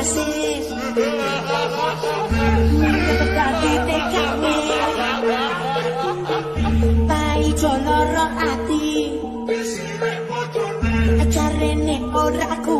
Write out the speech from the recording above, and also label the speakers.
Speaker 1: haces? Porque a ti te cabe Pa' y chodorro a ti Echarle en el borracu